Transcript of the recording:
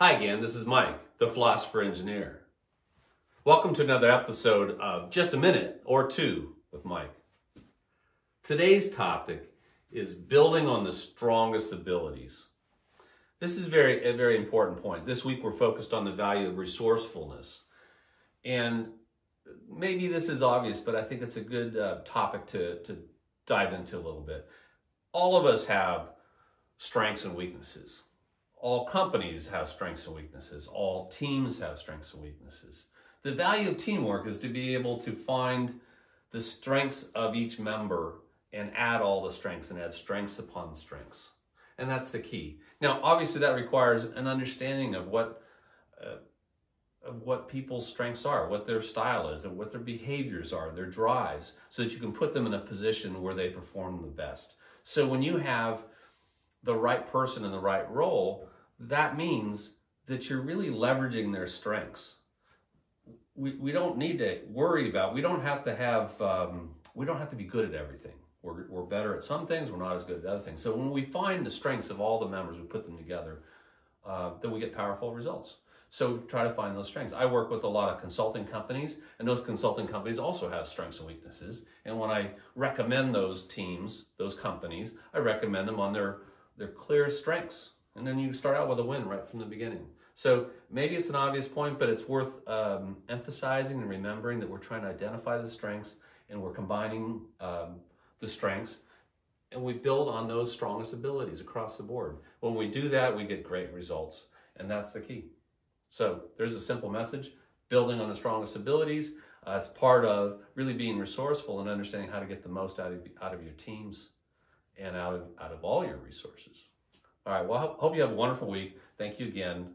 Hi again, this is Mike, the Philosopher Engineer. Welcome to another episode of Just a Minute or Two with Mike. Today's topic is building on the strongest abilities. This is very a very important point. This week we're focused on the value of resourcefulness. And maybe this is obvious, but I think it's a good uh, topic to, to dive into a little bit. All of us have strengths and weaknesses all companies have strengths and weaknesses. All teams have strengths and weaknesses. The value of teamwork is to be able to find the strengths of each member and add all the strengths and add strengths upon strengths. And that's the key. Now, obviously, that requires an understanding of what uh, of what people's strengths are, what their style is, and what their behaviors are, their drives, so that you can put them in a position where they perform the best. So when you have the right person in the right role, that means that you're really leveraging their strengths. We, we don't need to worry about, we don't have to have, um, we don't have to be good at everything. We're, we're better at some things, we're not as good at other things. So when we find the strengths of all the members, we put them together, uh, then we get powerful results. So try to find those strengths. I work with a lot of consulting companies, and those consulting companies also have strengths and weaknesses. And when I recommend those teams, those companies, I recommend them on their their clear strengths. And then you start out with a win right from the beginning. So maybe it's an obvious point, but it's worth um, emphasizing and remembering that we're trying to identify the strengths and we're combining um, the strengths and we build on those strongest abilities across the board. When we do that, we get great results, and that's the key. So there's a simple message building on the strongest abilities. Uh, it's part of really being resourceful and understanding how to get the most out of, out of your teams and out of, out of all your resources. All right, well, I hope you have a wonderful week. Thank you again.